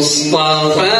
المصطفى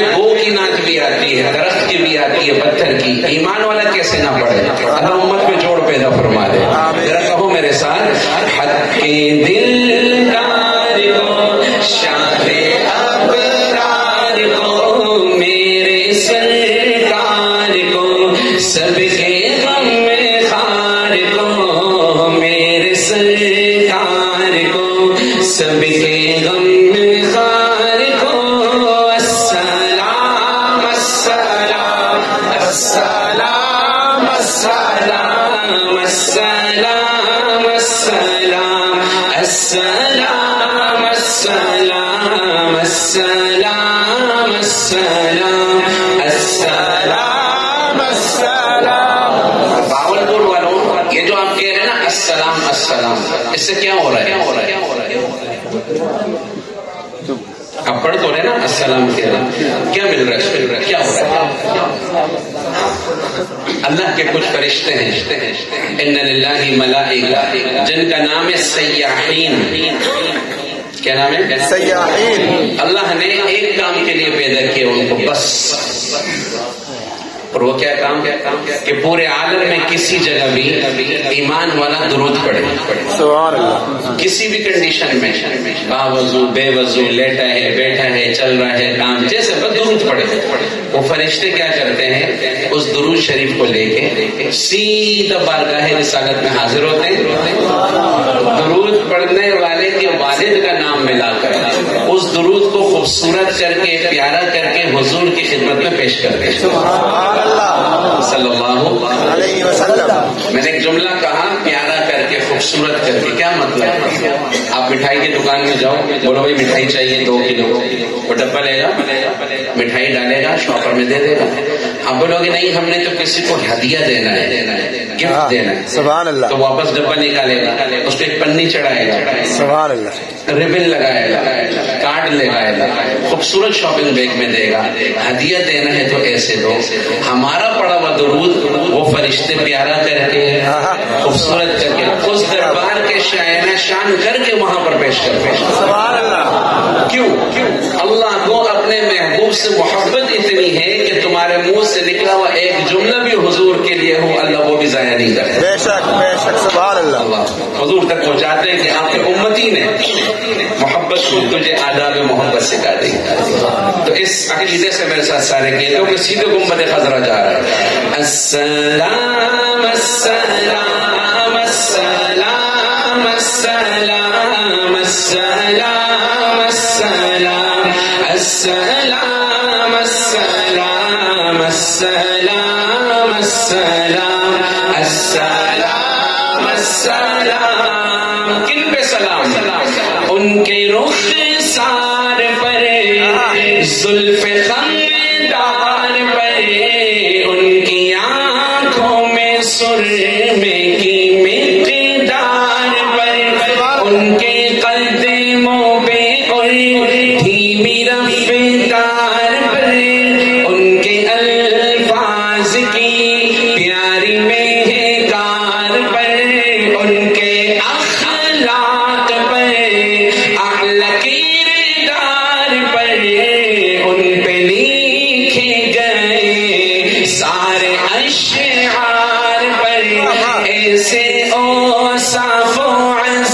میں گو کی نعت بھی آتی ہے درخت کی بھی آتی ہے پتھر کی۔ ایمان والا کیسے نہ پڑھے؟ اللہ امت میں جوڑ پیدا فرما دے۔ ذرا کہو میرے ساتھ حق کے کو سب کے اس سے کیا ہو رہا ہے آپ پڑھ تو رہے نا السلام کیا مل رہا ہے؟ کیا ہو رہا ہے اللہ کے کچھ فرشتے ہیں. ان للہ ملائکہ جن کا نام ہے سیاحین. کیا نام ہے سیاحین. اللہ نے ایک کام کے لیے پیدا کیا ان کو بس. اور وہ کیا کام کہ پورے عالم میں کسی جگہ بھی ایمان والا درود پڑے۔ سبحان اللہ۔ کسی بھی کنڈیشن میں با وضو بے وضو لیٹا ہے بیٹھا ہے چل رہا ہے کام جیسے درود پڑے۔ وہ فرشتے کیا کرتے ہیں؟ اس درود شریف کو لے کے سیدھا بارگاہ رسالت میں حاضر ہوتے ہیں۔ درود پڑھنے والے کے والد کا نام ملا کر اس درود کو خوبصورت کر کے پیارا کر کے حضور کی خدمت میں پیش کرتے ہیں صلی اللہ علیہ وسلم۔ میں نے ایک جملہ کہا پیارا کے خوبصورت کر کے کیا مطلب؟ آپ مٹھائی کی دکان میں جاؤ بولو بھائی مٹھائی چاہیے دو کلو۔ وہ ڈبا لے گا مٹھائی ڈالے گا شاپر میں دے دے گا۔ آپ بولو گے نہیں ہم نے تو کسی کو ہدیہ دینا ہے گفٹ دینا ہے۔ تو واپس ڈبا نکالے گا اس پہ ایک پنی چڑھائے گا۔ سبحان اللہ۔ ریبن لگائے گا کارڈ لگائے گا۔ خوبصورت شاپنگ بیگ میں دے گا۔ ہدیہ دینا ہے تو ایسے دو۔ ہمارا پڑا ہوا درود وہ فرشتے پیارا کر کے خوبصورت کر کے اس دربار کے شاعر شان کر کے وہاں پر پیش کر پیش سبحان اللہ کیوں؟ اللہ کو اپنے محبوب سے محبت اتنی ہے کہ تمہارے منہ سے نکلا ہوا ایک جملہ بھی حضور کے لیے ہو اللہ وہ بھی ضائع نہیں کرے۔ بے شک بے شک سبحان اللہ اللہ حضور تک پہنچاتے ہیں کہ آپ کے امتی نے محبت کو تجھے آداب محبت سکھا دی تو اس عقیدے سے میرے ساتھ سارے کہتے ہو کہ سیدھے گنبد خزرہ جا رہا ہے السلام السلام السلام السلام السلام السلام السلام السلام السلام السلام السلام السلام کن پہ سلام ان کے رخ سار پر زلف خمدار پر ان کی آنکھوں میں سر میں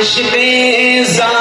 Aşk bezan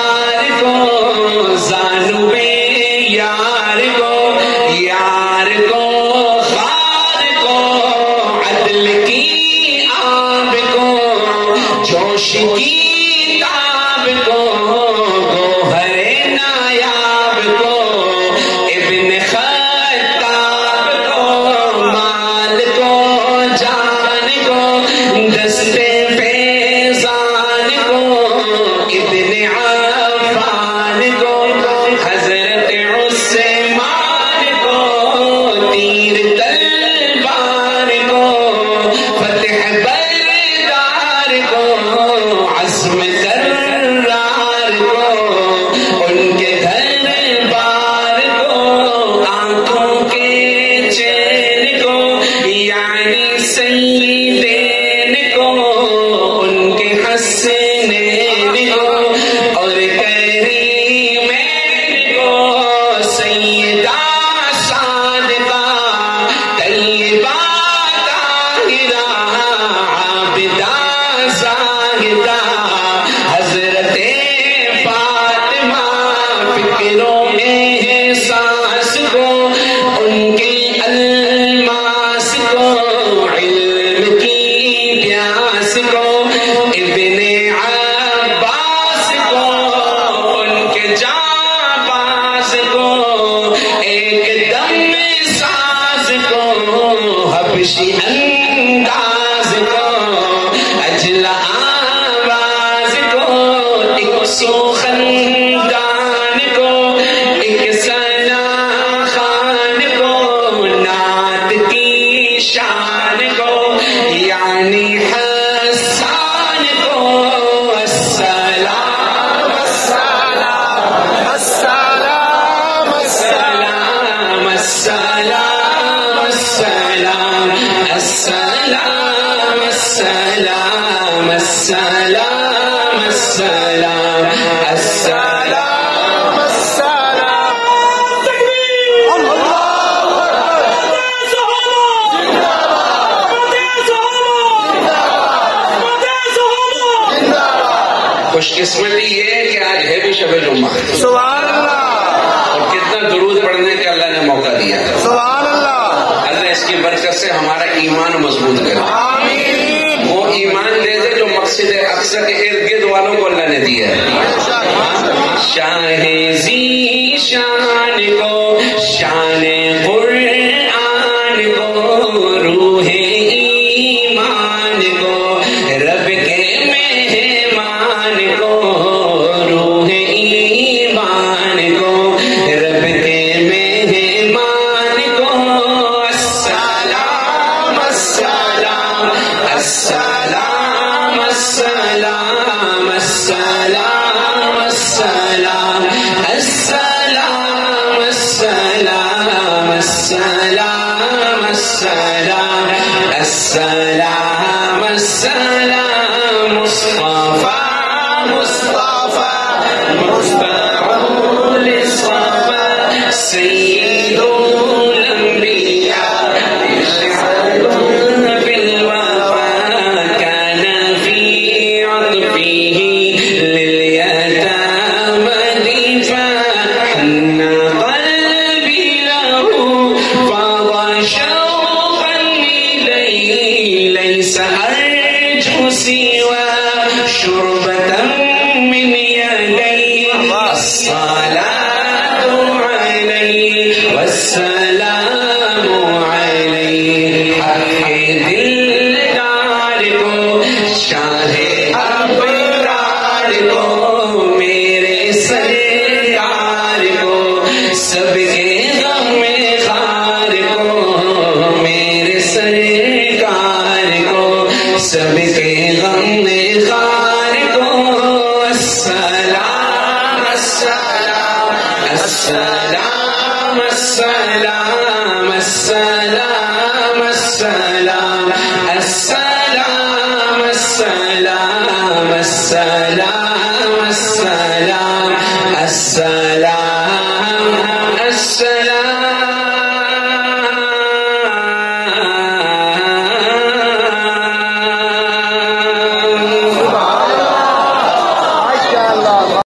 I need help. خوش قسمتی یہ ہے کہ آج ہے بھی شب جمعہ۔ سبحان اللہ۔ اور کتنا درود پڑھنے کا اللہ نے موقع دیا۔ سبحان اللہ۔ اللہ اس سے ہمارا ایمان مضبوط کرے۔ آمین۔ وہ ایمان دے دے جو مقصد اکثر کے ارد گرد والوں کو اللہ نے دیا ہے۔ شاہ زی شان کو شان قرآن fire. السلام السلام السلام السلام.